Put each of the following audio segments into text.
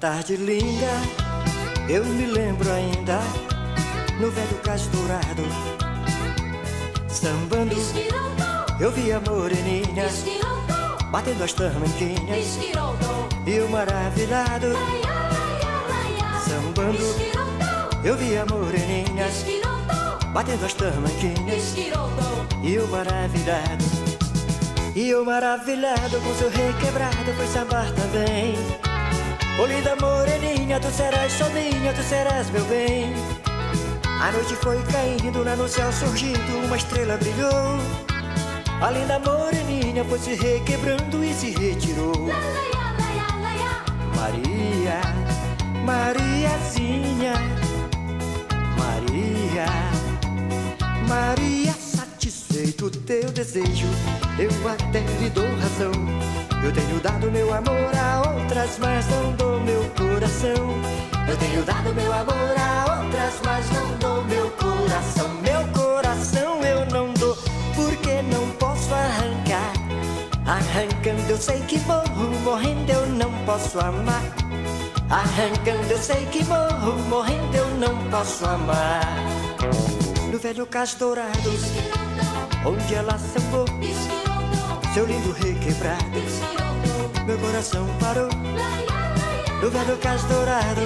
tarde linda, eu me lembro ainda, no velho cais dourado, sambando, eu vi a moreninha, batendo as tamanquinhas, e o maravilhado, sambando, eu vi a moreninha, batendo as tamanquinhas, e o maravilhado, e o maravilhado com seu requebrado foi sambar também. Ô linda moreninha, tu serás só minha, tu serás meu bem. A noite foi caindo, lá no céu surgindo, uma estrela brilhou. A linda moreninha foi se requebrando e se retirou. Maria, Mariazinha, Maria, Maria, satisfeito teu desejo, eu até lhe dou razão. Eu tenho dado meu amor a outras, mas não dou meu coração. Eu tenho dado meu amor a outras, mas não dou meu coração. Meu coração eu não dou, porque não posso arrancar. Arrancando eu sei que morro, morrendo eu não posso amar. Arrancando eu sei que morro, morrendo eu não posso amar. No velho cais dourado, onde ela sambou seu lindo requebrado, meu coração parou. No velho cais dourado,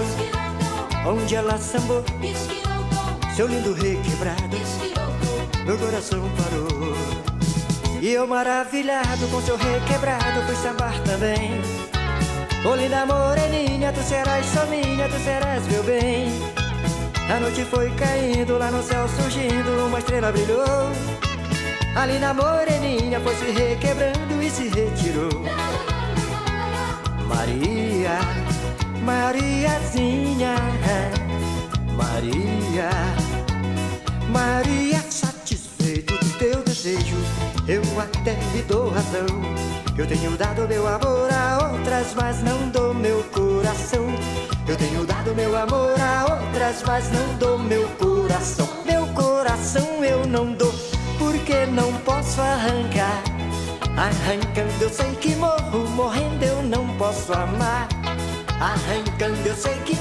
onde ela sambou, seu lindo requebrado, meu coração parou. E eu maravilhado com seu requebrado fui sambar também. Ô linda moreninha, tu serás só minha, tu serás meu bem. A noite foi caindo, lá no céu surgindo, uma estrela brilhou. Ali na moreninha foi se requebrando e se retirou. Maria, Mariazinha, Maria, Maria, satisfeito do teu desejo, eu até lhe dou razão. Eu tenho dado meu amor a outras, mas não dou meu coração. Eu tenho dado meu amor a outras, mas não dou meu coração. Meu coração eu não dou porque não posso arrancar. Arrancando eu sei que morro, morrendo eu não posso amar. Arrancando eu sei que